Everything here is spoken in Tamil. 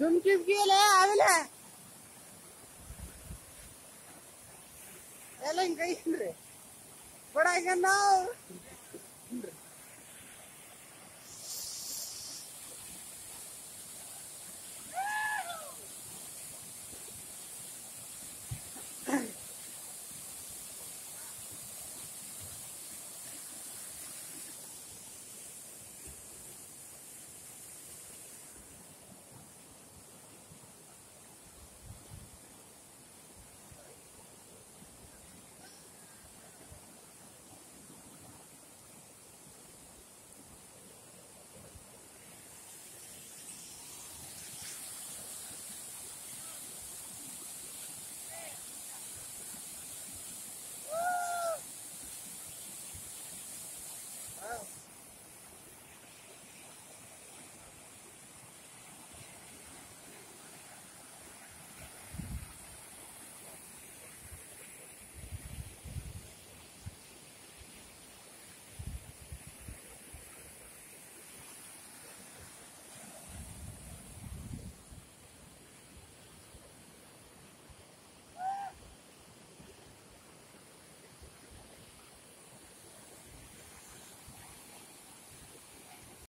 ದುಮ್ಕಿಮ್ಕಿಯಲ್ಲ ಆವಿಲ್ಲ ಎಲ್ಲ ಹಿಂಗ್ ಕೈನ್ರಿ ಬಡ ನಾವು